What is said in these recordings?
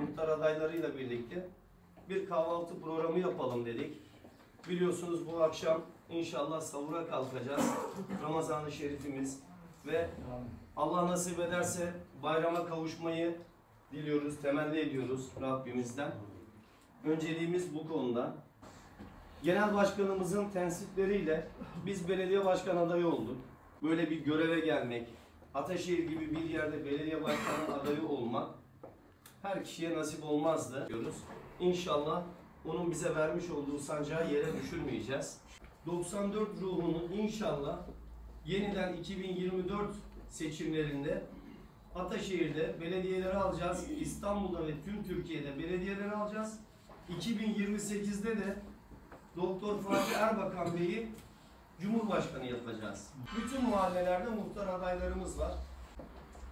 muhtar adaylarıyla birlikte bir kahvaltı programı yapalım dedik. Biliyorsunuz bu akşam inşallah sahura kalkacağız. Ramazan-ı Şerifimiz ve Allah nasip ederse bayrama kavuşmayı diliyoruz, temenni ediyoruz Rabbimizden. Önceliğimiz bu konuda. Genel başkanımızın tensipleriyle biz belediye başkan adayı olduk. Böyle bir göreve gelmek, Ataşehir gibi bir yerde belediye başkanı adayı olmak her kişiye nasip olmazdı diyoruz. İnşallah onun bize vermiş olduğu sancağı yere düşürmeyeceğiz. 94 ruhunu inşallah yeniden 2024 seçimlerinde Ataşehir'de belediyeleri alacağız. İstanbul'da ve tüm Türkiye'de belediyeleri alacağız. 2028'de de Doktor Fatih Erbakan Bey'i Cumhurbaşkanı yapacağız. Bütün mahallelerde muhtar adaylarımız var.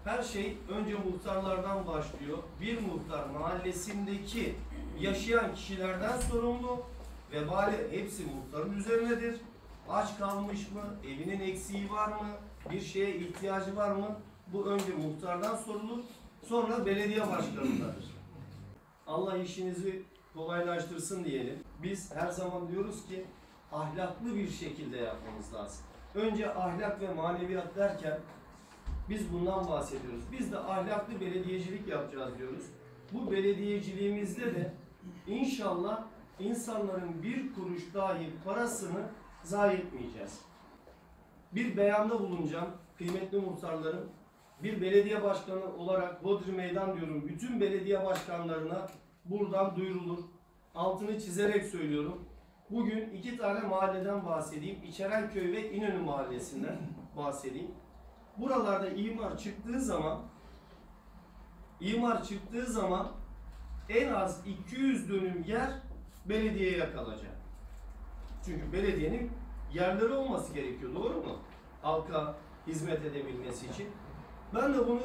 Her şey önce muhtarlardan başlıyor. Bir muhtar mahallesindeki yaşayan kişilerden sorumlu. Vebali hepsi muhtarın üzerinedir. Aç kalmış mı? Evinin eksiği var mı? Bir şeye ihtiyacı var mı? Bu önce muhtardan sorulur. Sonra belediye başkanındadır. Allah işinizi kolaylaştırsın diyelim. Biz her zaman diyoruz ki ahlaklı bir şekilde yapmamız lazım. Önce ahlak ve maneviyat derken biz bundan bahsediyoruz. Biz de ahlaklı belediyecilik yapacağız diyoruz. Bu belediyeciliğimizde de inşallah insanların bir kuruş dahi parasını zayi etmeyeceğiz. Bir beyanda bulunacağım kıymetli muhtarlarım. Bir belediye başkanı olarak Bodri Meydan diyorum. Bütün belediye başkanlarına buradan duyurulur. Altını çizerek söylüyorum. Bugün iki tane mahalleden bahsedeyim. İçerenköy ve İnönü mahallesinden bahsedeyim. Buralarda imar çıktığı zaman imar çıktığı zaman en az 200 dönüm yer belediyeye kalacak. Çünkü belediyenin yerleri olması gerekiyor. Doğru mu? Halka hizmet edebilmesi için. Ben de bunu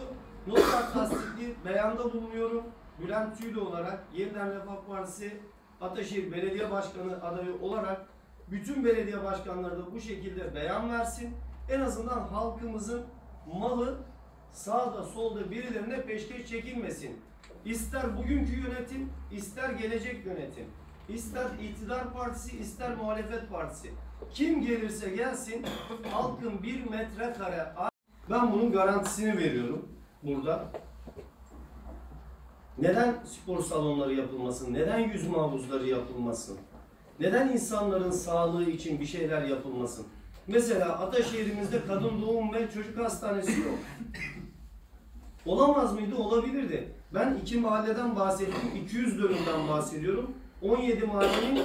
noter tasdikli beyanda bulunuyorum. Bülent Tüylü olarak Yeniden Refah Partisi Ataşehir Belediye Başkanı adayı olarak bütün belediye başkanları da bu şekilde beyan versin. En azından halkımızın malı sağda solda birilerine peşkeş çekilmesin. İster bugünkü yönetim, ister gelecek yönetim. İster iktidar partisi, ister muhalefet partisi. Kim gelirse gelsin halkın bir metrekare ben bunun garantisini veriyorum burada. Neden spor salonları yapılmasın? Neden yüzme havuzları yapılmasın? Neden insanların sağlığı için bir şeyler yapılmasın? Mesela Ataşehir'imizde kadın doğum ve çocuk hastanesi yok. Olamaz mıydı? Olabilirdi. Ben iki mahalleden bahsettim. 200 dönümden bahsediyorum. 17 mahallenin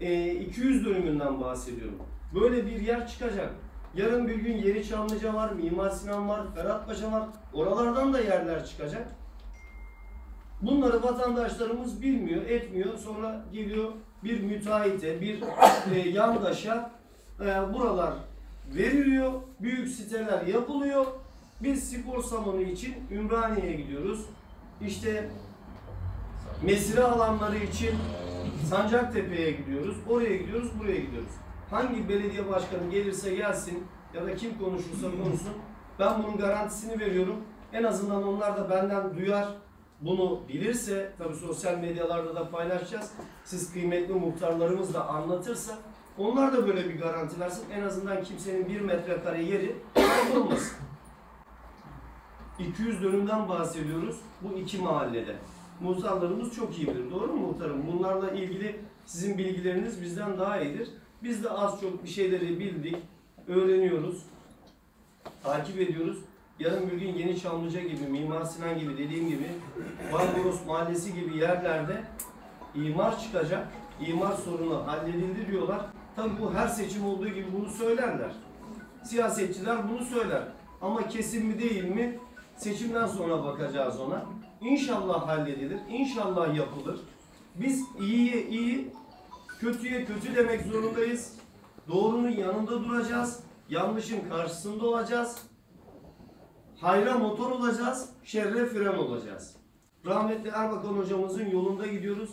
e, 200 dönümünden bahsediyorum. Böyle bir yer çıkacak. Yarın bir gün Yeni Çamlıca var, Mimar Sinan var, Ferhatpaşa var. Oralardan da yerler çıkacak. Bunları vatandaşlarımız bilmiyor, etmiyor. Sonra geliyor bir müteahhite, bir e, yandaşa e, buralar veriliyor. Büyük siteler yapılıyor. Biz spor salonu için Ümraniye'ye gidiyoruz. İşte mesire alanları için Sancaktepe'ye gidiyoruz. Oraya gidiyoruz, buraya gidiyoruz. Hangi belediye başkanı gelirse gelsin ya da kim konuşursa konuşsun ben bunun garantisini veriyorum. En azından onlar da benden duyar, bunu bilirse, tabii sosyal medyalarda da paylaşacağız. Siz kıymetli muhtarlarımız da anlatırsa, onlar da böyle bir garanti versin. En azından kimsenin bir metrekare yeri olmasın. 200 dönümden bahsediyoruz bu iki mahallede. Muhtarlarımız çok iyi bilir. Doğru mu muhtarım? Bunlarla ilgili sizin bilgileriniz bizden daha iyidir. Biz de az çok bir şeyleri bildik, öğreniyoruz, takip ediyoruz. Yarın bir gün Yeni Çamlıca gibi, Mimar Sinan gibi dediğim gibi, Barbaros Mahallesi gibi yerlerde imar çıkacak. İmar sorunu halledildi diyorlar. Tabii bu her seçim olduğu gibi bunu söylerler. Siyasetçiler bunu söyler. Ama kesin mi değil mi? Seçimden sonra bakacağız ona. İnşallah halledilir, inşallah yapılır. Biz iyiye iyi, kötüye kötü demek zorundayız. Doğrunun yanında duracağız. Yanlışın karşısında olacağız. Hayra motor olacağız, şerre fren olacağız. Rahmetli Erbakan hocamızın yolunda gidiyoruz.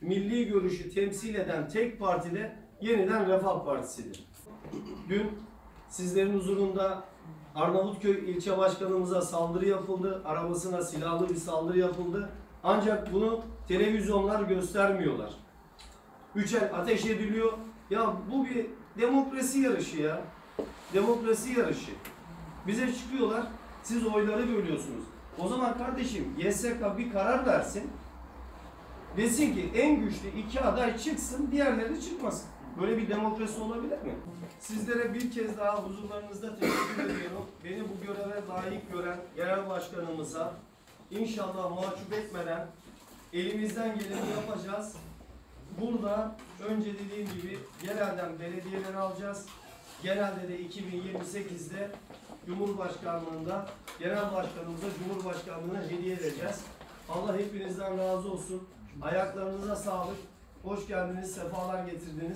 Milli görüşü temsil eden tek parti de yeniden Refah Partisi'dir. Dün sizlerin huzurunda Arnavutköy ilçe başkanımıza saldırı yapıldı. Arabasına silahlı bir saldırı yapıldı. Ancak bunu televizyonlar göstermiyorlar. Üç el ateş ediliyor. Ya bu bir demokrasi yarışı ya. Demokrasi yarışı. Bize çıkıyorlar, siz oyları bölüyorsunuz. O zaman kardeşim YSK bir karar versin. Desin ki en güçlü iki aday çıksın, diğerleri çıkmasın. Böyle bir demokrasi olabilir mi? Sizlere bir kez daha huzurlarınızda teşekkür ediyorum. Beni bu göreve layık gören genel başkanımıza inşallah mahcup etmeden elimizden geleni yapacağız. Burada önce dediğim gibi genelden belediyeleri alacağız. Genelde de 2028'de Cumhurbaşkanlığında genel başkanımıza Cumhurbaşkanlığına hediye edeceğiz. Allah hepinizden razı olsun. Ayaklarınıza sağlık. Hoş geldiniz, sefalar getirdiniz.